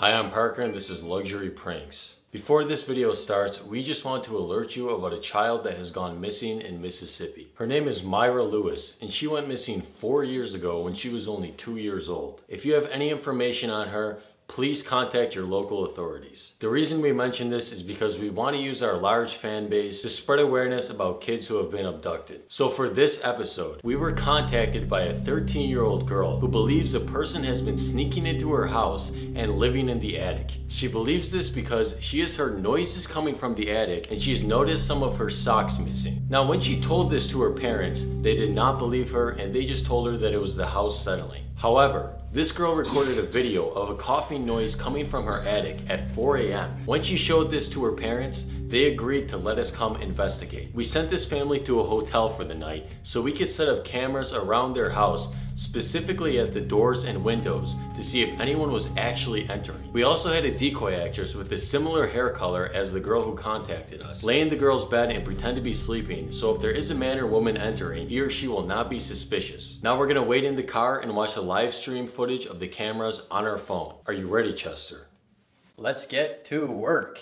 Hi, I'm Parker and this is Luxury Pranks. Before this video starts, we just want to alert you about a child that has gone missing in Mississippi. Her name is Myra Lewis and she went missing four years ago when she was only two years old. If you have any information on her, please contact your local authorities. The reason we mention this is because we want to use our large fan base to spread awareness about kids who have been abducted. So for this episode, we were contacted by a 13 year old girl who believes a person has been sneaking into her house and living in the attic. She believes this because she has heard noises coming from the attic and she's noticed some of her socks missing. Now when she told this to her parents, they did not believe her and they just told her that it was the house settling. However, this girl recorded a video of a coughing noise coming from her attic at 4 a.m. When she showed this to her parents, they agreed to let us come investigate. We sent this family to a hotel for the night so we could set up cameras around their house specifically at the doors and windows to see if anyone was actually entering. We also had a decoy actress with a similar hair color as the girl who contacted us, lay in the girl's bed and pretend to be sleeping so if there is a man or woman entering, he or she will not be suspicious. Now we're gonna wait in the car and watch the live stream footage of the cameras on our phone. Are you ready, Chester? Let's get to work.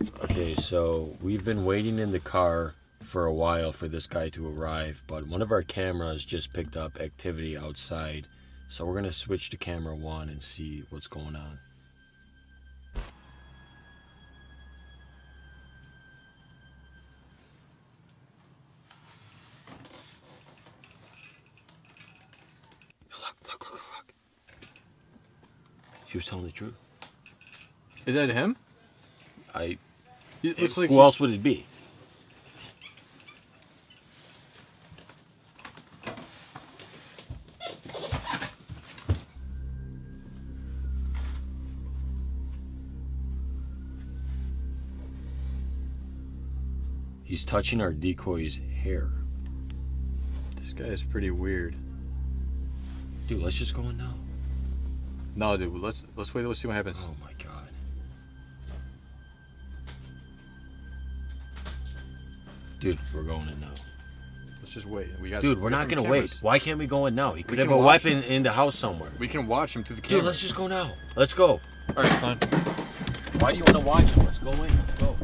Okay, so we've been waiting in the car for a while for this guy to arrive, but one of our cameras just picked up activity outside. So we're gonna switch to camera one and see what's going on. Look, look, look, look. She was telling the truth. Is that him? I It looks like Who else would it be? He's touching our decoy's hair. this guy is pretty weird. Dude, let's just go in now. No, dude, let's let's wait. Let's see what happens. Oh my god. Dude, we're going in now. Let's just wait. We got. Dude, we we're got not gonna cameras. wait. Why can't we go in now? He could We have a weapon in the house somewhere. We can watch him through the camera. Dude, let's just go now. Let's go. All right, fine. Why do you want to watch him? Let's go in. Let's go.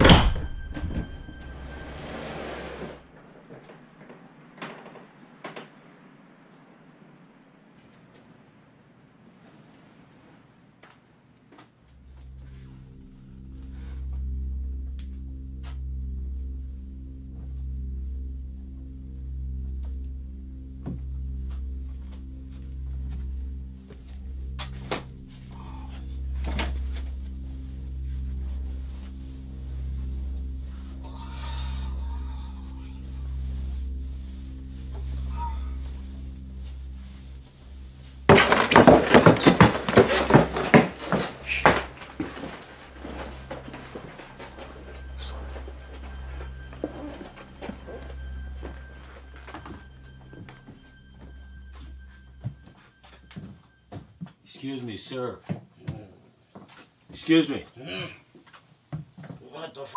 Sir. Excuse me. What the f?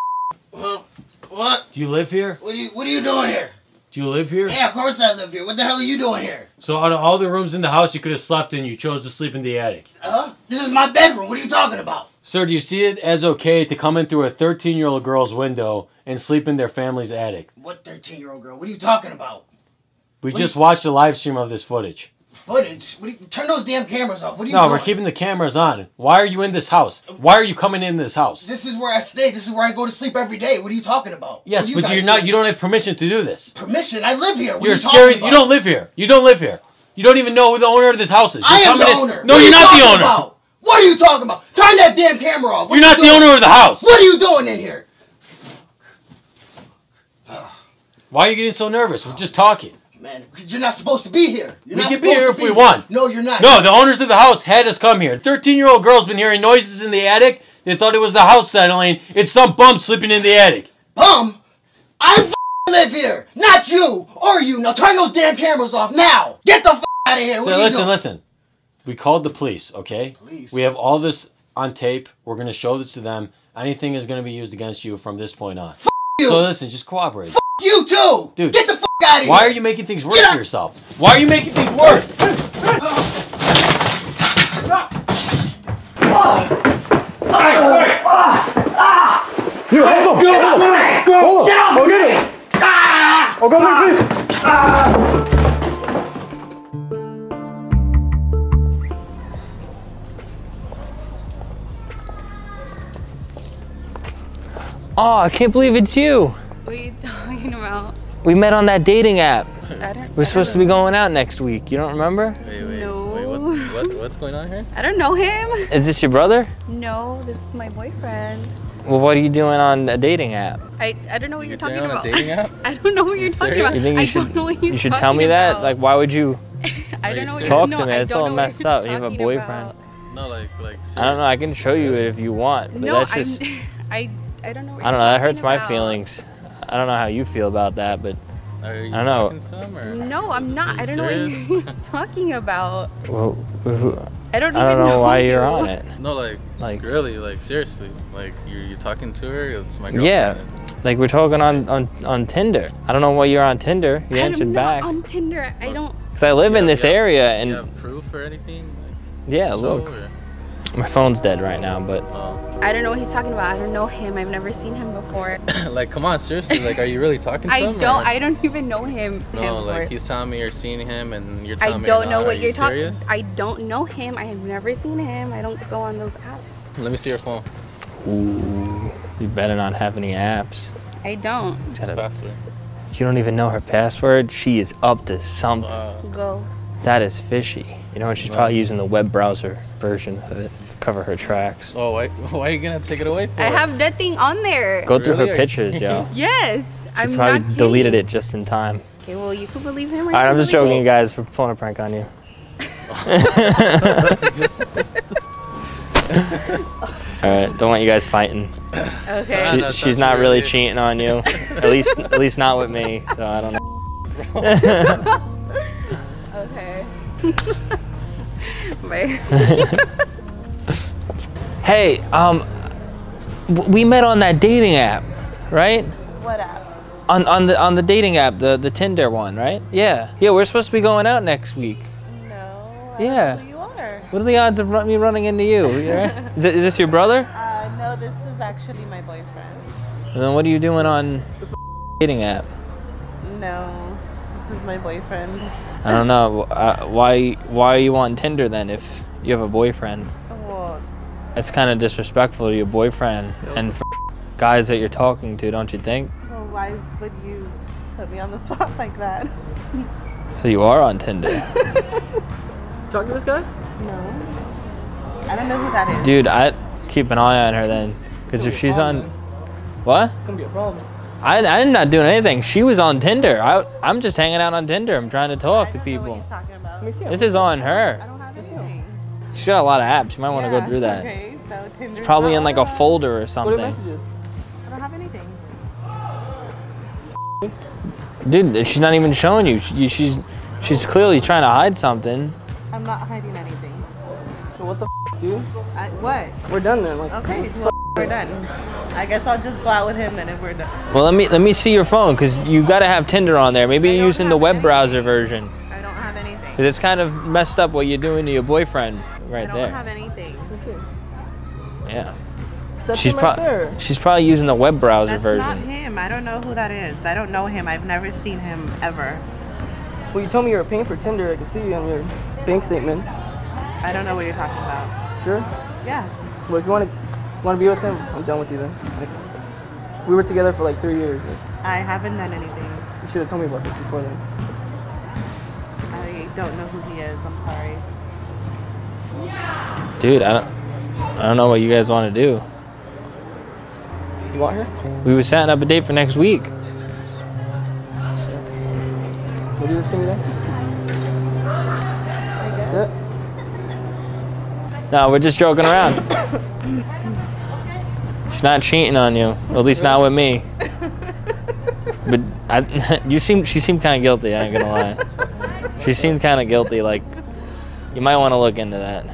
Huh? What? Do you live here? What are you What are you doing here? Do you live here? Yeah, of course I live here. What the hell are you doing here? So out of all the rooms in the house you could have slept in, you chose to sleep in the attic. Uh Huh? This is my bedroom. What are you talking about? Sir, do you see it as okay to come in through a 13-year-old girl's window and sleep in their family's attic? What 13 year old girl? What are you talking about? We What just watched a live stream of this footage. Footage? What you, turn those damn cameras off. What are you No, doing? we're keeping the cameras on. Why are you in this house? Why are you coming in this house? This is where I stay. This is where I go to sleep every day. What are you talking about? Yes, are but you're not. doing? You don't have permission to do this. permission. I live here. What You're are you scary. You don't live here. You don't live here. You don't even know who the owner of this house is. I You're am the in- owner. No, What you're you not the owner. about? What are you talking about? Turn that damn camera off. What You're not you the owner of the house. What are you doing in here? Why are you getting so nervous? We're just talking. Man, you're not supposed to be here. You're We not can be here to if we want. No, you're not. No, the owners of the house had us come here. 13 year old girl's been hearing noises in the attic. They thought it was the house settling. It's some bum sleeping in the attic. Bum, I f- live here, not you or you. Now turn those damn cameras off now. Get the f- out of here. So listen, doing? listen. We called the police, okay? Police? We have all this on tape. We're gonna show this to them. Anything is gonna be used against you from this point on. you. So listen, just cooperate. You too. Dude. Get the f- out of here. Why are you making things worse for yourself? Why are you making things worse? Get off! Ah. Oh god, please! Oh, ah, I can't believe it's you. We met on that dating app. I don't. We're supposed to be going out next week. You don't remember? Wait, wait, No. wait. What, what, what's going on here? I don't know him. Is this your brother? No, this is my boyfriend. Well, what are you doing on a dating app? I, I don't know what you're, talking You're on a about. dating app? I don't know what you're talking serious? about. You think you I should? don't know what he's you should tell talking me that. about. Like, why would you I don't know what serious? you're talk to me? I It's don't all know messed up. You have a boyfriend. about. No, like, like. I don't know. I can show you it if you want, but No, that's I'm. just. I I don't know. What I don't know. That talking hurts my feelings. I don't know how you feel about that, but Are you I don't know. talking to or? No, I'm not. I don't know what serious? he's talking about. well, I don't I don't know why you. you're on it. No, like, Like- really, like, seriously, like, you're, you're talking to her. It's my girlfriend. Yeah, like we're talking on on on Tinder. I don't know why you're on Tinder. You answered I'm back. not on Tinder. I don't. Cause I live in this yeah. area, You and have proof or anything? Like, yeah, look, or- my phone's dead right now, but Oh. I don't know what he's talking about. I don't know him. I've never seen him before. like, come on, seriously, like, are you really talking to I him? don't. or- I don't even know him. No, him like, or- he's telling me you're seeing him, and you're I telling me don't you're know not. what Are you're talking. I don't know him. I have never seen him. I don't go on those apps. Let me see your phone. ooh, you better not have any apps. I don't. What's password? You don't even know her password. She is up to something. Uh, Go. That is fishy. You know what? She's probably using the web browser version of it to cover her tracks. oh, why, why are you gonna take it away for? I have nothing on there. Go through Really? her Are you pictures, yo. Yes. She I'm probably not deleted kidding. it just in time. Okay, well you could believe him. All Or right, I'm just joking, you guys, for pulling a prank on you. All right, don't want you guys fighting. Okay. She, no, she's not really weird. cheating on you. At least, at least not with me. So I don't know. Okay. Bye. Hey, um, we met on that dating app, right? What app? On on the on the dating app, the the Tinder one, right? Yeah, yeah. We're supposed to be going out next week. No. I Yeah. Don't know who you are? What are the odds of me running into you? You all right? Is, it, is this your brother? Uh, no, this is actually my boyfriend. And then what are you doing on the dating app? No, this is my boyfriend. I don't know. Uh, why why are you on Tinder then if you have a boyfriend? Well, That's kind of disrespectful to your boyfriend and for guys that you're talking to, don't you think? well, why would you put me on the spot like that? So you are on Tinder. talking to this guy? No. I don't know who that is. Dude, I keep an eye on her then. Because if she's on. What? It's gonna be a problem. I, I'm not doing anything. She was on Tinder. I, I'm just hanging out on Tinder. I'm trying to talk to don't know people. what he's talking about. Let me see. This is on I her. don't have anything. She's got a lot of apps. You might want to Yeah, go through that. Okay, so Tinder's It's probably in like a folder or something. What are something. messages? I don't have anything. Dude, she's not even showing you. She, she's she's clearly trying to hide something. I'm not hiding anything. So what the f, dude? I, what? We're done then. Like, Okay, well, we're done. I guess I'll just go out with him then if we're done. Well, let me let me see your phone because you got to have Tinder on there. Maybe you're using the web anything. browser version. I don't have anything. Because it's kind of messed up what you're doing to your boyfriend right there. I don't there. have anything. let me see. Yeah. That's She's him right she's probably using the web browser That's not version. him. I don't know who that is. I don't know him. I've never seen him ever. Well, you told me you were paying for Tinder. I can see you on your bank statements. I don't know what you're talking about. Sure. Yeah. Well, if you want to want to be with him, I'm done with you then. Like, we were together for like three years. Like, I haven't done anything. you should have told me about this before then. I don't know who he is. I'm sorry. Dude, I don't I don't know what you guys want to do. You want her? We were setting up a date for next week. We'll do this thing then. That's it. No, we're just joking around. She's not cheating on you. At least not with me. But I, you seem she seemed kind of guilty. I ain't gonna lie. She seemed kind of guilty. Like you might want to look into that.